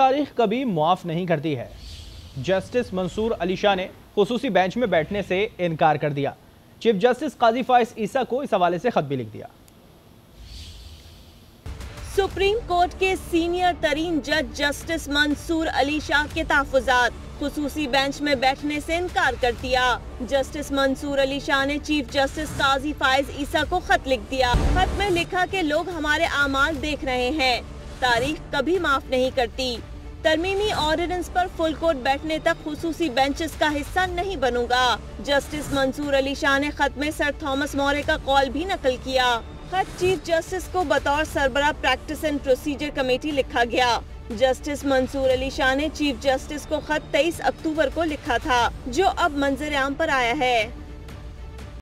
तारीख कभी मुआफ नहीं करती है। जस्टिस मंसूर अली शाह ने खसूसी बेंच में बैठने से इनकार कर दिया। चीफ जस्टिस काजी फाइज ईसा को इस हवाले से खत भी लिख दिया। सुप्रीम कोर्ट के सीनियर तरीन जज जस्टिस मंसूर अली शाह के तहफात खसूसी बेंच में बैठने से इनकार कर दिया। जस्टिस मंसूर अली शाह ने चीफ जस्टिस काजी फाइज ईसा को खत लिख दिया। खत में लिखा कि लोग हमारे अमाल देख रहे हैं। तारीख कभी माफ़ नहीं करती। तरमीमी ऑर्डिनेंस पर फुल कोर्ट बैठने तक खसूसी बेंचेस का हिस्सा नहीं बनूँगा। जस्टिस मंसूर अली शाह ने खत में सर थॉमस मौर्य का कॉल भी नकल किया। खत चीफ जस्टिस को बतौर सरबरा प्रैक्टिस एंड प्रोसीजर कमेटी लिखा गया। जस्टिस मंसूर अली शाह ने चीफ जस्टिस को खत 23 अक्टूबर को लिखा था, जो अब मंजर आम पर आया है।